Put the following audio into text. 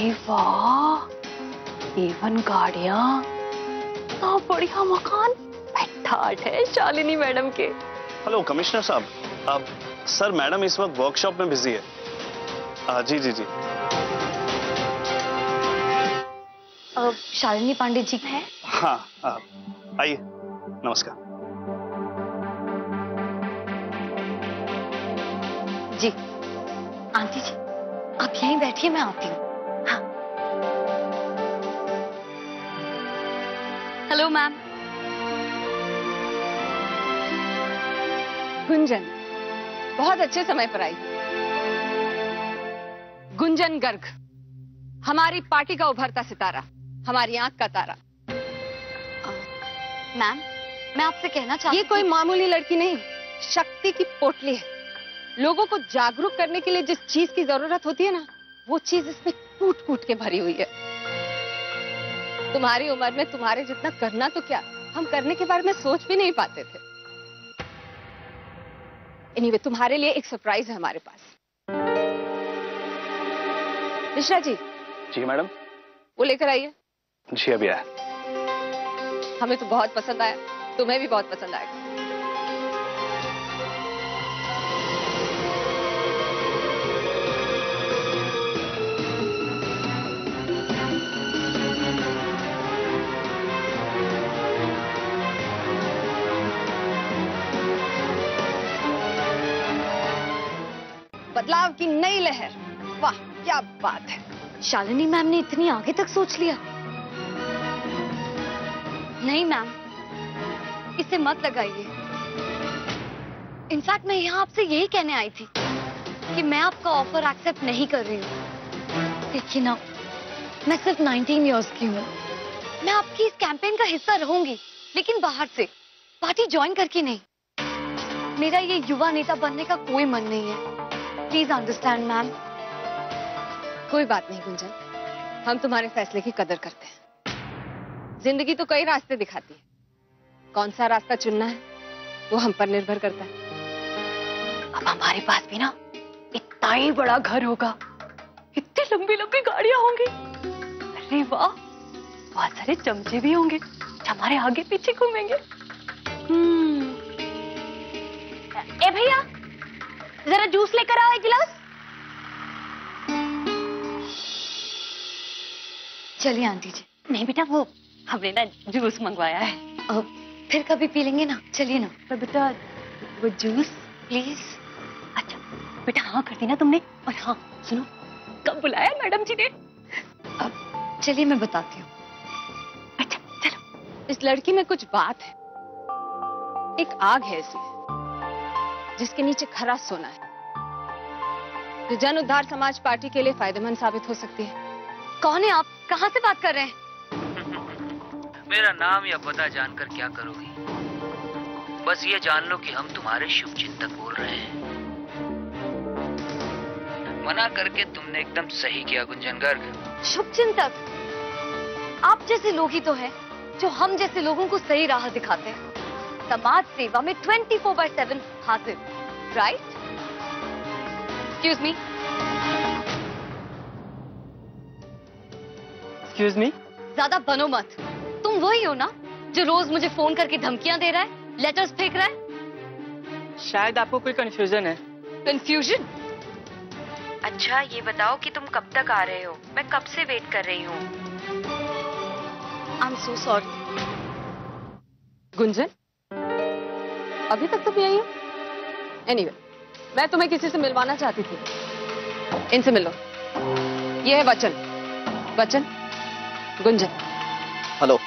अरे वाह एवन गाड़ियाँ। इतना बढ़िया मकान ठाठ है शालिनी मैडम के। हेलो कमिश्नर साहब अब सर मैडम इस वक्त वर्कशॉप में बिज़ी है। आ, जी जी जी। अब शालिनी पांडे जी है? हाँ आइए नमस्कार। जी आंटी जी आप यहीं बैठिए मैं आती हाँ। हेलो मैम गुंजन बहुत अच्छे समय पर आई। गुंजन गर्ग हमारी पार्टी का उभरता सितारा हमारी आँख का तारा। मैम मैं आपसे कहना चाहती ये कोई मामूली लड़की नहीं शक्ति की पोटली है। लोगों को जागरूक करने के लिए जिस चीज़ की ज़रूरत होती है ना वो चीज़ इसमें कूट कूट के भरी हुई है। तुम्हारी उम्र में तुम्हारे जितना करना तो क्या? हम करने के बारे में सोच भी नहीं पाते थे। एनीवे anyway, तुम्हारे लिए एक सरप्राइज़ है हमारे पास। मिश्रा जी। जी मैडम। वो लेकर आइए। जी अभी आया। हमें तो बहुत पसंद आया। तुम्हें भी बहुत पसंद आएगा। बदलाव की नई लहर। वाह, क्या बात है। शालिनी मैम ने इतनी आगे तक सोच लिया। नहीं मैम, इसे मत लगाइए। इनफैक्ट मैं यहाँ आपसे यही कहने आई थी कि मैं आपका ऑफ़र एक्सेप्ट नहीं कर रही हूँ। देखिए ना, मैं सिर्फ़ 19 इयर्स की हूँ। मैं आपकी इस कैंपेन का हिस्सा रहूँगी, लेकिन बाहर से, पार्टी ज्वाइन करके नहीं। मेरा ये युवा नेता बनने का कोई मन नहीं है। प्लीज़ अंडरस्टैंड मैम कोई बात नहीं, गुंजन। हम तुम्हारे फैसले की कदर करते हैं। ज़िंदगी तो कई रास्ते दिखाती है। कौन सा रास्ता चुनना है, वो हम पर निर्भर करता है। अब हमारे पास भी ना इतना ही बड़ा घर होगा। इतनी लंबी लंबी गाड़ियाँ होंगी। अरे वाह, बहुत सारे चमचे भी होंगे हमारे आगे पीछे घूमेंगे। हम्म। भैया जरा जूस लेकर आओ एक गिलास। चलिए आंटी जी। नहीं बेटा वो हमने ना जूस मंगवाया है। अब फिर कभी पी लेंगे ना? चलिए ना। पर बेटा वो जूस प्लीज़ अच्छा बेटा हाँ कर दी ना तुमने। और हाँ सुनो कब बुलाया मैडम जी ने? अब चलिए मैं बताती हूँ। अच्छा चलो। इस लड़की में कुछ बात है। एक आग है इसमें। जिसके नीचे खरा सोना है। जो जन उद्धार समाज पार्टी के लिए फ़ायदेमंद साबित हो सकती है। कौन है आप? कहाँ से बात कर रहे हैं? मेरा नाम या पता जानकर क्या करोगी? बस ये जान लो कि हम तुम्हारे शुभ चिंतक बोल रहे हैं। मना करके तुमने एकदम सही किया गुंजन गर्ग। शुभ चिंतक आप जैसे लोग ही तो हैं जो हम जैसे लोगों को सही राह दिखाते हैं। समाज सेवा में 24 फोर बाय सेवन हाजिर right excuse me excuse me ज़्यादा बनो मत। तुम वही हो ना जो रोज मुझे फ़ोन करके धमकियाँ दे रहा है लेटर्स फेंक रहा है। शायद आपको कोई कंफ्यूजन है। कंफ्यूजन अच्छा ये बताओ कि तुम कब तक आ रहे हो? मैं कब से वेट कर रही हूँ? I am so sorry Gunjan? अभी तक तो भी आई हो? एनीवे मैं तुम्हें किसी से मिलवाना चाहती थी। इनसे मिलो। ये है वचन। वचन? गुंजन। हेलो।